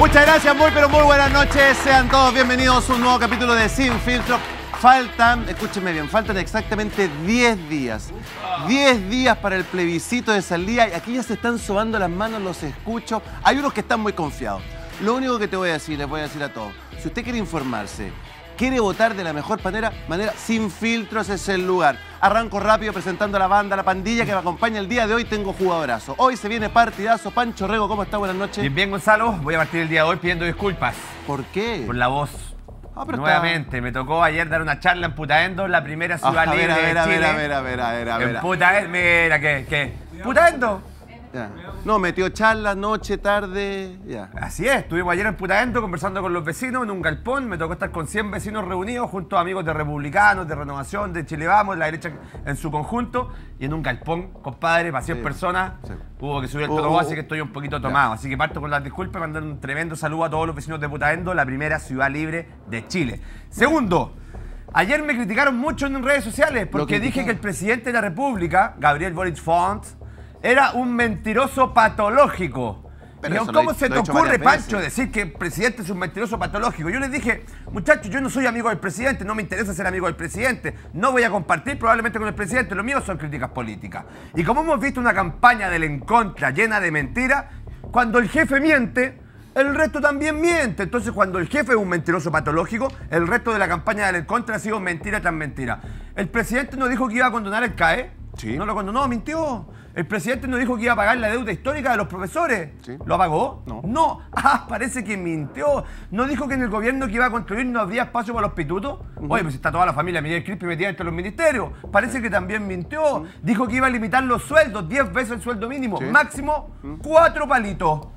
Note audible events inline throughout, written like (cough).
Muchas gracias, muy pero muy buenas noches. Sean todos bienvenidos a un nuevo capítulo de Sin Filtro. Faltan, escúchenme bien, faltan exactamente 10 días. 10 días para el plebiscito de salida y aquí ya se están sobando las manos, los escucho. Hay unos que están muy confiados. Lo único que te voy a decir, les voy a decir a todos, si usted quiere informarse, quiere votar de la mejor manera, manera sin filtros es el lugar. Arranco rápido presentando a la banda, la pandilla que me acompaña el día de hoy. Tengo jugadorazo. Hoy se viene partidazo. Pancho Rego, ¿cómo está? Buenas noches. Bien, bien, Gonzalo. Voy a partir el día de hoy pidiendo disculpas ¿Por qué? por la voz. Ah, está- Nuevamente, me tocó ayer dar una charla en Putaendo, la primera Ah, ciudad a ver, libre a ver, de a ver, Chile. a ver, a ver, a ver, a ver. En Putaendo, mira, que, que. Putaendo. Ya. No, metió charla, noche, tarde. Ya. Así es, estuvimos ayer en Putaendo conversando con los vecinos en un galpón. Me tocó estar con 100 vecinos reunidos junto a amigos de Republicanos, de Renovación, de Chile Vamos, de la derecha en su conjunto. Y en un galpón, compadre, para 100 Sí, personas. sí. Hubo que subir el tono, así que estoy un poquito tomado. Así que parto con las disculpas y mandar un tremendo saludo a todos los vecinos de Putaendo, la primera ciudad libre de Chile. Segundo, ayer me criticaron mucho en redes sociales porque dije que el presidente de la República, Gabriel Boric Font, era un mentiroso patológico. Pero ¿Cómo he- se te ocurre, Pancho, veces. decir que el presidente es un mentiroso patológico? Yo les dije, muchachos, yo no soy amigo del presidente, no me interesa ser amigo del presidente, no voy a compartir probablemente con el presidente, lo mío son críticas políticas. Y como hemos visto una campaña del en contra llena de mentiras, cuando el jefe miente, el resto también miente. Entonces, cuando el jefe es un mentiroso patológico, el resto de la campaña del en contra ha sido mentira tras mentira. El presidente no dijo que iba a condonar el CAE. Sí. No lo condonó, mintió. El presidente no dijo que iba a pagar la deuda histórica de los profesores. Sí. ¿Lo pagó? No. No. (laughs) Ah, parece que mintió. ¿No dijo que en el gobierno que iba a construir no habría espacio para los pitutos? Oye, pues está toda la familia Miguel Crispi metida entre los ministerios. Parece que también mintió. Dijo que iba a limitar los sueldos, 10 veces el sueldo mínimo. Sí. Máximo, cuatro palitos.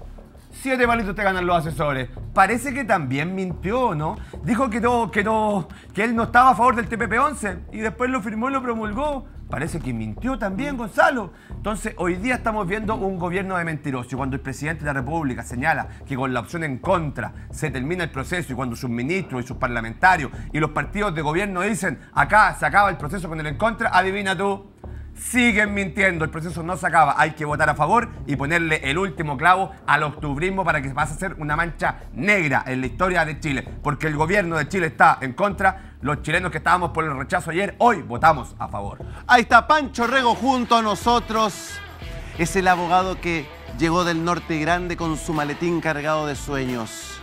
Siete palitos te ganan los asesores. Parece que también mintió, ¿no? Dijo que no, que no, que él no estaba a favor del TPP-11 y después lo firmó y lo promulgó. Parece que mintió también, Gonzalo. Entonces, hoy día estamos viendo un gobierno de mentirosos. Y cuando el presidente de la República señala que con la opción en contra se termina el proceso y cuando sus ministros y sus parlamentarios y los partidos de gobierno dicen acá se acaba el proceso con el en contra, adivina tú. Siguen mintiendo, el proceso no se acaba. Hay que votar a favor y ponerle el último clavo al octubrismo para que pase a ser una mancha negra en la historia de Chile. Porque el gobierno de Chile está en contra. Los chilenos que estábamos por el rechazo ayer, hoy votamos a favor. Ahí está Pancho Rego junto a nosotros. Es el abogado que llegó del norte grande con su maletín cargado de sueños.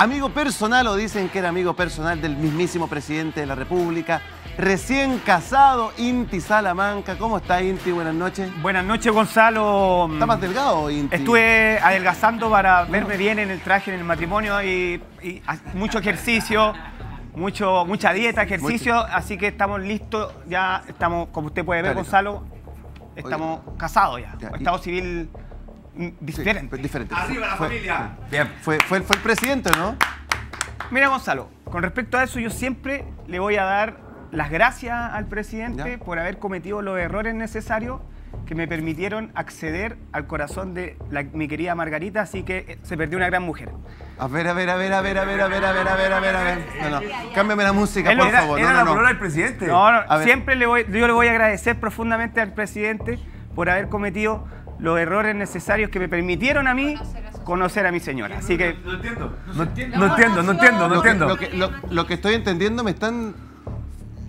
Amigo personal, o dicen que era amigo personal del mismísimo presidente de la República. Recién casado, Inti Salamanca. ¿Cómo está Inti? Buenas noches. Buenas noches, Gonzalo. ¿Está más delgado, Inti? Estuve adelgazando para verme bien en el traje, en el matrimonio y, mucho ejercicio, mucho, mucha dieta, ejercicio, así que estamos listos, ya estamos, como usted puede ver, Gonzalo, estamos casados ya. Ya, y- Estado civil Sí, diferente. ¡Arriba la Fue- familia! Bien. Fue, fue, fue el presidente, ¿no? Mira, Gonzalo, con respecto a eso, yo siempre le voy a dar las gracias al presidente Ya. por haber cometido los errores necesarios que me permitieron acceder al corazón de la- mi querida Margarita, así que eh, se perdió una gran mujer. A ver, a ver, a ver, a ver, a ver, a ver, a ver, a ver, a ver, a ver. No, no. Cámbiame la música, por era- favor. Era No, la no, polola no. del presidente. No, no, siempre le voy, yo le voy a agradecer profundamente al presidente por haber cometido los errores necesarios que me permitieron a mí conocer a mi señora. Así que No entiendo. No, enti- no entiendo, no entiendo, no entiendo. lo, que, lo- lo que estoy entendiendo, me están.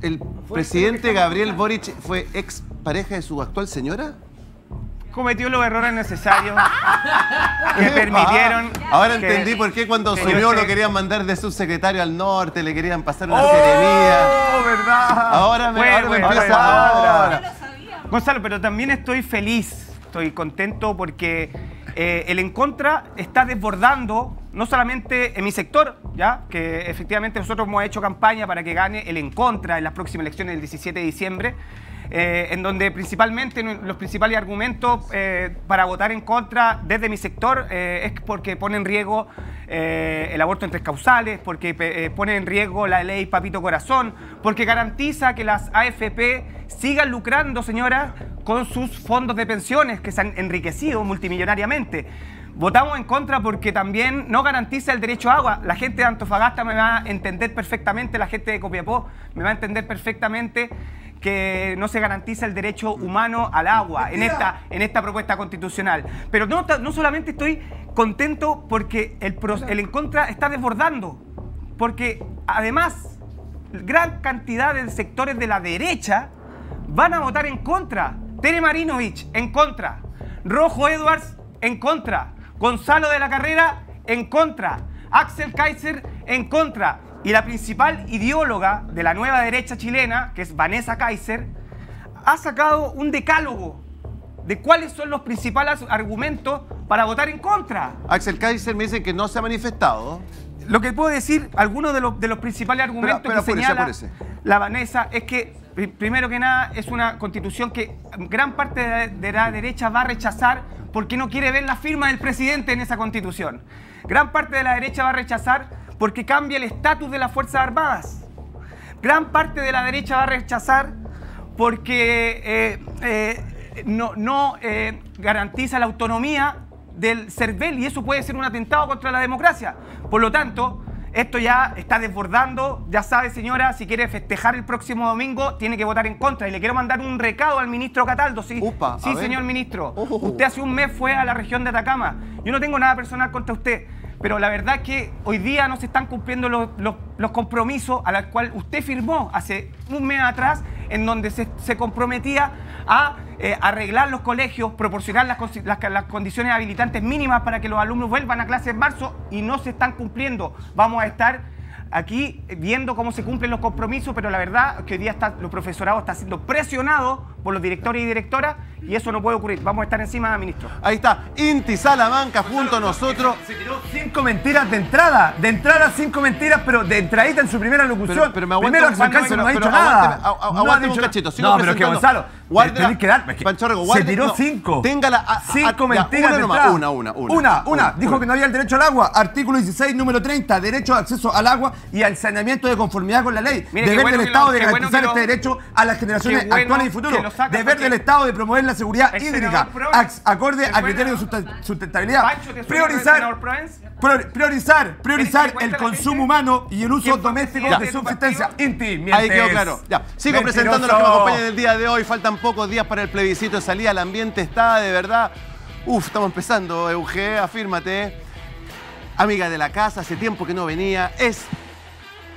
¿El presidente Gabriel Boric fue ex pareja de su actual señora? cometió los errores necesarios que permitieron. Ah, ahora que- entendí por qué cuando subió lo querían mandar de subsecretario al norte, le querían pasar una ¡Oh, seremía. verdad! Ahora me, Fue, ahora me bueno, empieza ahora- ahora. Gonzalo, pero también estoy feliz, estoy contento porque eh, el en contra está desbordando no solamente en mi sector, ya que efectivamente nosotros hemos hecho campaña para que gane el en contra en las próximas elecciones del 17 de diciembre. eh, en donde principalmente los principales argumentos eh, para votar en contra desde mi sector es porque pone en riesgo el aborto en tres causales, porque pone en riesgo la ley Papito Corazón, porque garantiza que las AFP sigan lucrando, señora, con sus fondos de pensiones que se han enriquecido multimillonariamente. Votamos en contra porque también no garantiza el derecho a agua. La gente de Antofagasta me va a entender perfectamente, la gente de Copiapó me va a entender perfectamente que no se garantiza el derecho humano al agua en esta, en esta propuesta constitucional. Pero no, no solamente estoy contento porque el, el en contra está desbordando, porque además gran cantidad de sectores de la derecha van a votar en contra. Tere Marinovich en contra. Rojo Edwards en contra. Gonzalo de la Carrera en contra. Axel Kaiser en contra. Y la principal ideóloga de la nueva derecha chilena, que es Vanessa Kaiser, ha sacado un decálogo de cuáles son los principales argumentos para votar en contra. Axel Kaiser me dice que no se ha manifestado. Lo que puedo decir, algunos de los, de los principales argumentos que señala la Vanessa es que, primero que nada, es una constitución que gran parte de la derecha va a rechazar porque no quiere ver la firma del presidente en esa constitución. Gran parte de la derecha va a rechazar porque cambia el estatus de las Fuerzas Armadas. Gran parte de la derecha va a rechazar porque eh, eh, no, eh, garantiza la autonomía del CERVEL y eso puede ser un atentado contra la democracia. Por lo tanto, esto ya está desbordando. Ya sabe, señora, si quiere festejar el próximo domingo, tiene que votar en contra. Y le quiero mandar un recado al ministro Cataldo. Sí, sí señor ministro. Usted hace un mes fue a la región de Atacama. Yo no tengo nada personal contra usted. Pero la verdad es que hoy día no se están cumpliendo los, los, compromisos a los cuales usted firmó hace un mes atrás, en donde se, se comprometía a eh, arreglar los colegios, proporcionar las, las, condiciones habilitantes mínimas para que los alumnos vuelvan a clase en marzo y no se están cumpliendo. Vamos a estar aquí viendo cómo se cumplen los compromisos, pero la verdad es que hoy día está, los profesorados están siendo presionados por los directores y directoras y eso no puede ocurrir. Vamos a estar encima, ministro. Ahí está, Inti Salamanca junto a nosotros. Se tiró cinco mentiras de entrada. De entrada, cinco mentiras, pero de entradita en su primera locución. Pero, me aguanta, Primero, no ha dicho nada. Aguántame un cachito. No, pero que Gonzalo, tenés que dar. se tiró cinco. Téngala. cinco mentiras de entrada. Una, una, una. Una, una. Dijo que no había el derecho al agua. Artículo 16, número 30. Derecho de acceso al agua y al saneamiento de conformidad con la ley. Deber del Estado de garantizar este derecho a las generaciones actuales y futuras. Deber del Estado de promover la seguridad hídrica acorde a criterios de sustentabilidad. Priorizar, priorizar, priorizar el consumo humano y el uso doméstico de subsistencia. Inti, Ahí quedó claro. Ya. Sigo presentando a los que me acompañan el día de hoy. Faltan pocos días para el plebiscito de salida. El ambiente está de verdad. Uf, estamos empezando, Euge, afírmate. Amiga de la casa, hace tiempo que no venía. Es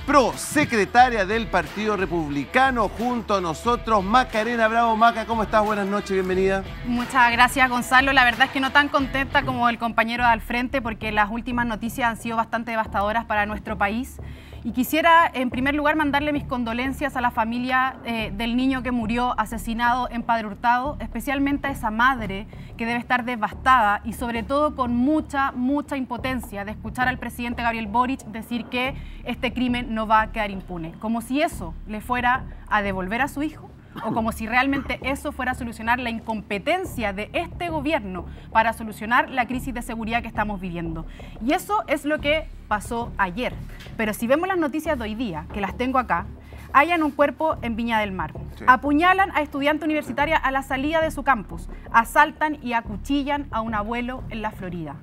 pro secretaria del Partido Republicano junto a nosotros, Macarena Bravo. Maca, ¿cómo estás? Buenas noches, bienvenida. Muchas gracias, Gonzalo. La verdad es que no tan contenta como el compañero de al frente porque las últimas noticias han sido bastante devastadoras para nuestro país. Y quisiera, en primer lugar, mandarle mis condolencias a la familia eh, del niño que murió asesinado en Padre Hurtado, especialmente a esa madre que debe estar devastada y sobre todo con mucha, mucha impotencia de escuchar al presidente Gabriel Boric decir que este crimen no va a quedar impune. Como si eso le fuera a devolver a su hijo o como si realmente eso fuera a solucionar la incompetencia de este gobierno para solucionar la crisis de seguridad que estamos viviendo. Y eso es lo que pasó ayer. Pero si vemos las noticias de hoy día, que las tengo acá, hallan un cuerpo en Viña del Mar. Apuñalan a estudiante universitaria a la salida de su campus. Asaltan y acuchillan a un abuelo en la Florida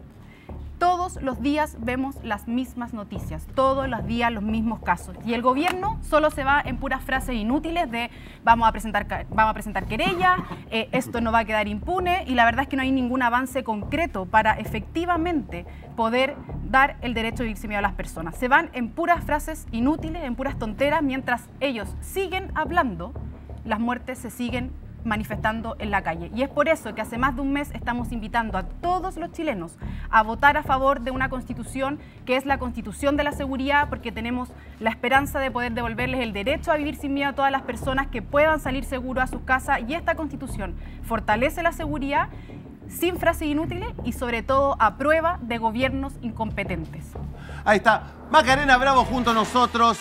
todos los días vemos las mismas noticias, todos los días los mismos casos. Y el gobierno solo se va en puras frases inútiles de vamos a presentar, vamos a presentar querella, eh, esto no va a quedar impune y la verdad es que no hay ningún avance concreto para efectivamente poder dar el derecho de irse miedo a las personas. Se van en puras frases inútiles, en puras tonteras, mientras ellos siguen hablando, las muertes se siguen manifestando en la calle. Y es por eso que hace más de un mes estamos invitando a todos los chilenos a votar a favor de una constitución que es la constitución de la seguridad, porque tenemos la esperanza de poder devolverles el derecho a vivir sin miedo a todas las personas que puedan salir seguros a sus casas. Y esta constitución fortalece la seguridad sin frases inútiles y sobre todo a prueba de gobiernos incompetentes. Ahí está, Macarena Bravo junto a nosotros.